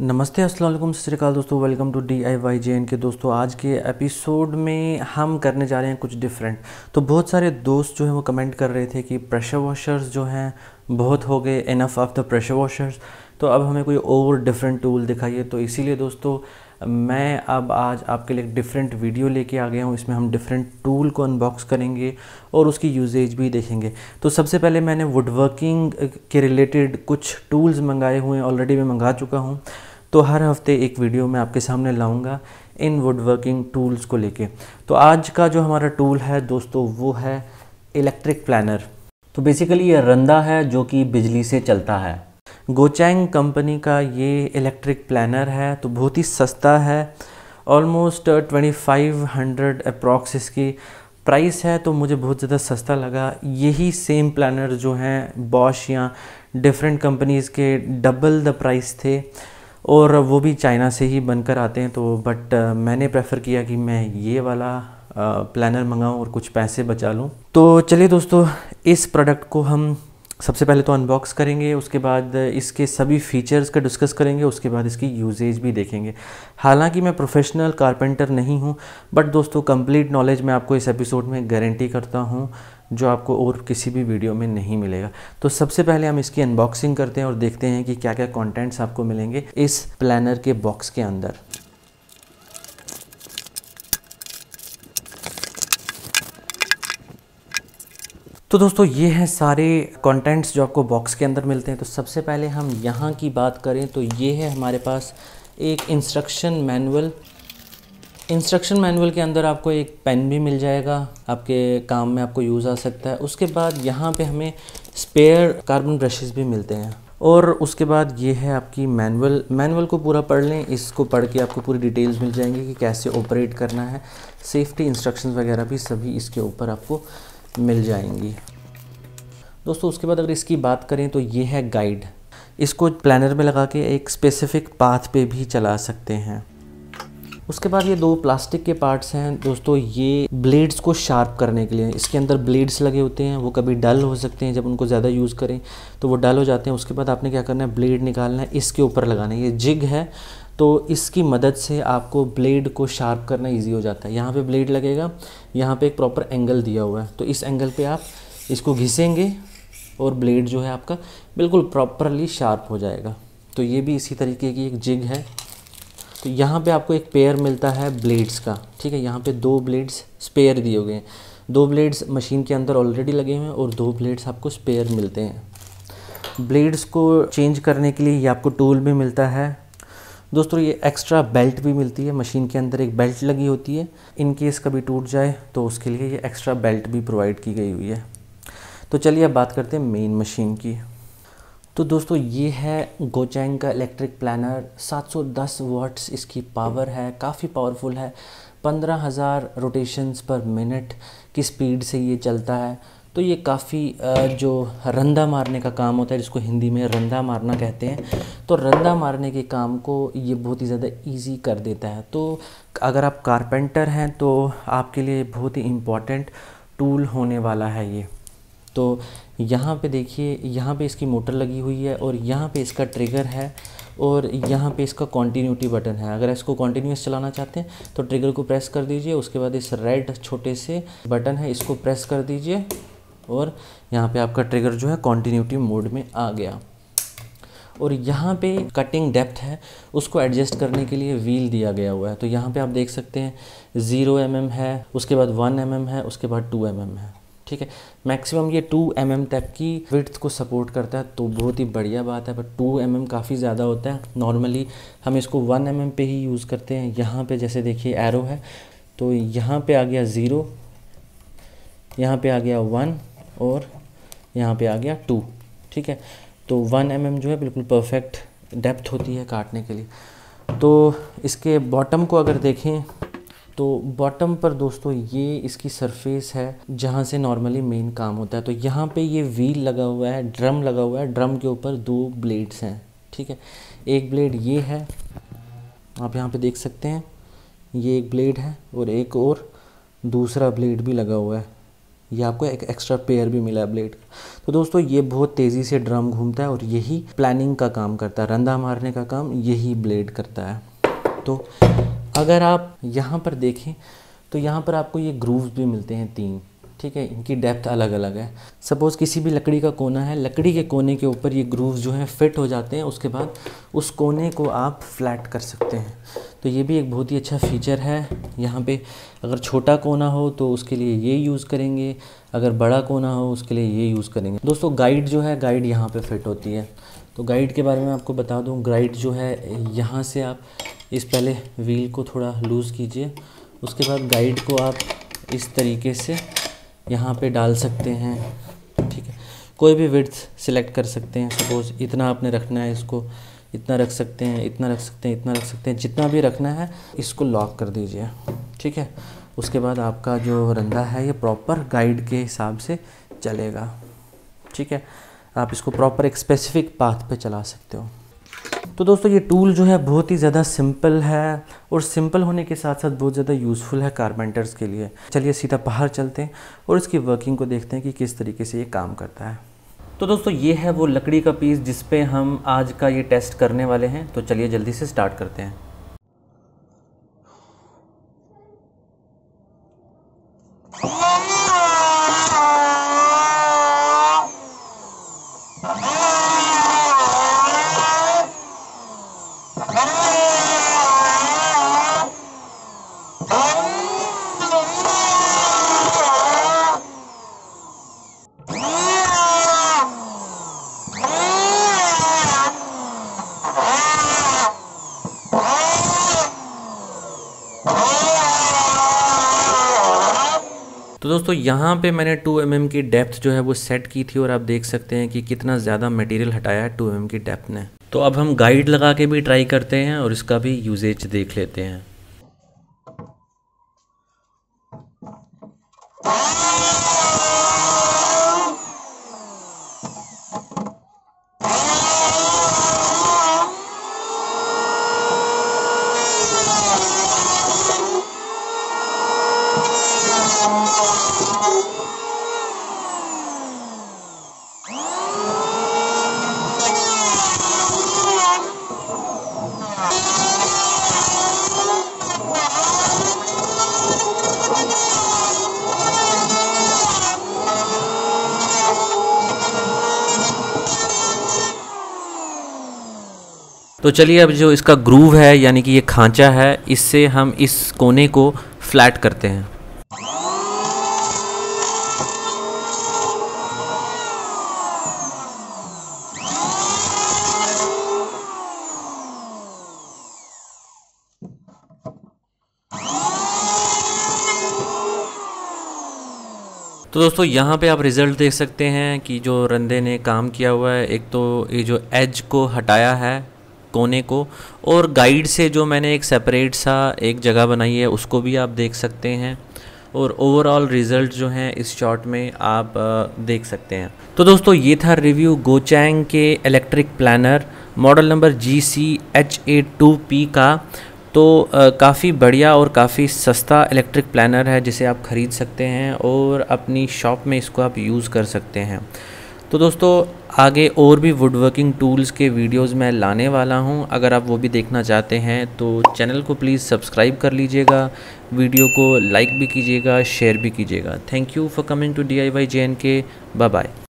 नमस्ते, अस्सलाम वालेकुम, सत दोस्तों, welcome to D I Y J N K दोस्तों। आज के एपिसोड में हम करने जा रहे हैं कुछ डिफरेंट तो बहुत सारे दोस्त जो हैं वो कमेंट कर रहे थे कि प्रेशर वॉशर्स जो हैं, बहुत हो गए enough of the pressure washers तो अब हमें कोई और डिफरेंट टूल दिखाइए। तो इसीलिए दोस्तों, मैं अब आज आपके लिए डिफरेंट वीडियो लेके आ गया हूँ। इसमें हम डिफरेंट टूल को अनबॉक्स करेंगे और उसकी यूजेज भी देखेंगे। तो सबसे पहले मैंने वुड वर्किंग के रिलेटेड कुछ टूल्स मंगाए हुए हैं। ऑलरेडी मैं मंगा चुका हूँ। तो हर हफ़्ते एक वीडियो मैं आपके सामने लाऊँगा इन वुड वर्किंग टूल्स को लेके। तो आज का जो हमारा टूल है दोस्तों, वो है इलेक्ट्रिक प्लानर तो बेसिकली ये रंदा है जो कि बिजली से चलता है। गोचैंग कंपनी का ये इलेक्ट्रिक प्लानर है तो बहुत ही सस्ता है। Almost twenty five hundred approx इसकी प्राइस है तो मुझे बहुत ज़्यादा सस्ता लगा। यही सेम प्लानर जो हैं बॉश या डिफरेंट कंपनीज़ के डबल द प्राइस थे। और वो भी चाइना से ही बनकर आते हैं तो बट मैंने प्रेफर किया कि मैं ये वाला प्लानर मंगाऊँ और कुछ पैसे बचा लूँ। तो चलिए दोस्तों, इस प्रोडक्ट को हम सबसे पहले तो अनबॉक्स करेंगे, उसके बाद इसके सभी फीचर्स का डिस्कस करेंगे, उसके बाद इसकी यूजेज भी देखेंगे। हालाँकि मैं प्रोफेशनल कारपेंटर नहीं हूँ बट दोस्तों कंप्लीट नॉलेज मैं आपको इस एपिसोड में गारंटी करता हूँ। जो आपको और किसी भी वीडियो में नहीं मिलेगा। तो सबसे पहले हम इसकी अनबॉक्सिंग करते हैं और देखते हैं कि क्या क्या कॉन्टेंट्स आपको मिलेंगे इस प्लानर के बॉक्स के अंदर। तो दोस्तों, ये हैं सारे कंटेंट्स जो आपको बॉक्स के अंदर मिलते हैं। तो सबसे पहले हम यहाँ की बात करें तो ये है हमारे पास एक इंस्ट्रक्शन मैनुअल इंस्ट्रक्शन मैनुअल के अंदर आपको एक पेन भी मिल जाएगा, आपके काम में आपको यूज़ आ सकता है। उसके बाद यहाँ पे हमें स्पेयर कार्बन ब्रशेस भी मिलते हैं। और उसके बाद ये है आपकी मैनुअल। मैनुअल को पूरा पढ़ लें, इसको पढ़ के आपको पूरी डिटेल्स मिल जाएँगी कि कैसे ऑपरेट करना है। सेफ्टी इंस्ट्रक्शंस वगैरह भी सभी इसके ऊपर आपको मिल जाएँगी। दोस्तों, उसके बाद अगर इसकी बात करें तो ये है गाइड। इसको प्लानर में लगा के एक स्पेसिफिक पाथ पे भी चला सकते हैं। उसके बाद ये दो प्लास्टिक के पार्ट्स हैं। दोस्तों, ये ब्लेड्स को शार्प करने के लिए, इसके अंदर ब्लेड्स लगे होते हैं। वो कभी डल हो सकते हैं जब उनको ज़्यादा यूज़ करें तो वो डल हो जाते हैं। उसके बाद आपने क्या करना है? ब्लेड निकालना है, इसके ऊपर लगाना है। ये जिग है तो इसकी मदद से आपको ब्लेड को शार्प करना ईजी हो जाता है। यहाँ पे ब्लेड लगेगा, यहाँ पे एक प्रॉपर एंगल दिया हुआ है। तो इस एंगल पे आप इसको घिसेंगे और ब्लेड जो है आपका बिल्कुल प्रॉपरली शार्प हो जाएगा। तो ये भी इसी तरीके की एक जिग है। तो यहाँ पे आपको एक पेयर मिलता है ब्लेड्स का, ठीक है? यहाँ पे दो ब्लेड्स स्पेयर दिए हुए हैं। दो ब्लेड्स मशीन के अंदर ऑलरेडी लगे हुए हैं और दो ब्लेड्स आपको स्पेयर मिलते हैं। ब्लेड्स को चेंज करने के लिए ये आपको टूल भी मिलता है। दोस्तों, ये एक्स्ट्रा बेल्ट भी मिलती है। मशीन के अंदर एक बेल्ट लगी होती है। इन केस कभी टूट जाए तो उसके लिए ये एक्स्ट्रा बेल्ट भी प्रोवाइड की गई हुई है। तो चलिए अब बात करते हैं मेन मशीन की। तो दोस्तों, ये है गोचैंग का इलेक्ट्रिक प्लानर 710 वाट्स इसकी पावर है, काफ़ी पावरफुल है। पंद्रह हज़ार रोटेशंस पर मिनट की स्पीड से ये चलता है। तो ये काफ़ी जो रंदा मारने का काम होता है, जिसको हिंदी में रंदा मारना कहते हैं तो रंदा मारने के काम को ये बहुत ही ज़्यादा इजी कर देता है। तो अगर आप कारपेंटर हैं तो आपके लिए बहुत ही इंपॉर्टेंट टूल होने वाला है ये। तो यहाँ पे देखिए, यहाँ पे इसकी मोटर लगी हुई है और यहाँ पे इसका ट्रिगर है और यहाँ पे इसका कॉन्टीन्यूटी बटन है। अगर इसको कॉन्टीन्यूस चलाना चाहते हैं तो ट्रिगर को प्रेस कर दीजिए, उसके बाद इस रेड छोटे से बटन है, इसको प्रेस कर दीजिए और यहाँ पे आपका ट्रिगर जो है कॉन्टीन्यूटी मोड में आ गया। और यहाँ पे कटिंग डेप्थ है, उसको एडजस्ट करने के लिए व्हील दिया गया हुआ है। तो यहाँ पे आप देख सकते हैं ज़ीरो एम mm है, उसके बाद वन एम mm है, उसके बाद टू एम mm है। ठीक है? मैक्सिमम ये टू एम mm तक की विड्थ को सपोर्ट करता है तो बहुत ही बढ़िया बात है बट टू एम mm काफ़ी ज़्यादा होता है। नॉर्मली हम इसको वन एम mm पे ही यूज़ करते हैं। यहाँ पे जैसे देखिए एरो है तो यहाँ पे आ गया ज़ीरो यहाँ पे आ गया वन और यहाँ पे आ गया टू ठीक है? तो वन एम mm जो है बिल्कुल परफेक्ट डेप्थ होती है काटने के लिए। तो इसके बॉटम को अगर देखें तो बॉटम पर दोस्तों ये इसकी सरफेस है, जहाँ से नॉर्मली मेन काम होता है। तो यहाँ पे ये व्हील लगा हुआ है ड्रम लगा हुआ है। ड्रम के ऊपर दो ब्लेड्स हैं, ठीक है? एक ब्लेड ये है, आप यहाँ पे देख सकते हैं, ये एक ब्लेड है और एक और दूसरा ब्लेड भी लगा हुआ है। ये आपको एक एक्स्ट्रा पेयर भी मिला है ब्लेड तो दोस्तों ये बहुत तेज़ी से ड्रम घूमता है और यही प्लानिंग का काम करता है। रंधा मारने का काम यही ब्लेड करता है। तो अगर आप यहाँ पर देखें तो यहाँ पर आपको ये ग्रूव्स भी मिलते हैं तीन, ठीक है? इनकी डेप्थ अलग अलग है। सपोज़ किसी भी लकड़ी का कोना है, लकड़ी के कोने के ऊपर ये ग्रूव्स जो हैं फिट हो जाते हैं, उसके बाद उस कोने को आप फ्लैट कर सकते हैं। तो ये भी एक बहुत ही अच्छा फीचर है। यहाँ पे अगर छोटा कोना हो तो उसके लिए ये यूज़ करेंगे। अगर बड़ा कोना हो, उसके लिए ये यूज़ करेंगे। दोस्तों गाइड जो है गाइड यहाँ पर फिट होती है। तो गाइड के बारे में आपको बता दूँ गाइड जो है, यहाँ से आप इस पहले व्हील को थोड़ा लूज़ कीजिए। उसके बाद गाइड को आप इस तरीके से यहाँ पे डाल सकते हैं। ठीक है। कोई भी विड्थ सिलेक्ट कर सकते हैं। सपोज़ इतना आपने रखना है इसको, इतना रख सकते हैं, इतना रख सकते हैं, इतना रख सकते हैं। जितना भी रखना है, इसको लॉक कर दीजिए। ठीक है। उसके बाद आपका जो रंधा है, ये प्रॉपर गाइड के हिसाब से चलेगा। ठीक है। आप इसको प्रॉपर एक स्पेसिफिक पाथ पे चला सकते हो। तो दोस्तों, ये टूल जो है बहुत ही ज़्यादा सिंपल है और सिंपल होने के साथ साथ बहुत ज़्यादा यूज़फुल है कारपेंटर्स के लिए। चलिए सीधा बाहर चलते हैं और इसकी वर्किंग को देखते हैं कि किस तरीके से ये काम करता है। तो दोस्तों, ये है वो लकड़ी का पीस जिस पे हम आज का ये टेस्ट करने वाले हैं। तो चलिए जल्दी से स्टार्ट करते हैं। तो दोस्तों, यहाँ पे मैंने 2 एम mm की डेप्थ जो है वो सेट की थी और आप देख सकते हैं कि कितना ज़्यादा मटेरियल हटाया है 2 एम mm की डेप्थ ने। तो अब हम गाइड लगा के भी ट्राई करते हैं और इसका भी यूजेज देख लेते हैं। तो चलिए अब जो इसका ग्रूव है, यानी कि ये खांचा है, इससे हम इस कोने को फ्लैट करते हैं। तो दोस्तों, यहाँ पे आप रिज़ल्ट देख सकते हैं कि जो रंधे ने काम किया हुआ है, एक तो ये जो एज को हटाया है कोने को और गाइड से जो मैंने एक सेपरेट सा एक जगह बनाई है, उसको भी आप देख सकते हैं और ओवरऑल रिज़ल्ट जो हैं, इस शॉट में आप देख सकते हैं। तो दोस्तों, ये था रिव्यू गोचैंग के electric planer model number G C H A two P का। तो काफ़ी बढ़िया और काफ़ी सस्ता इलेक्ट्रिक प्लानर है, जिसे आप ख़रीद सकते हैं और अपनी शॉप में इसको आप यूज़ कर सकते हैं। तो दोस्तों, आगे और भी वुड वर्किंग टूल्स के वीडियोस मैं लाने वाला हूँ। अगर आप वो भी देखना चाहते हैं तो चैनल को प्लीज़ सब्सक्राइब कर लीजिएगा वीडियो को लाइक भी कीजिएगा शेयर भी कीजिएगा। Thank you for coming to D I Y J N K bye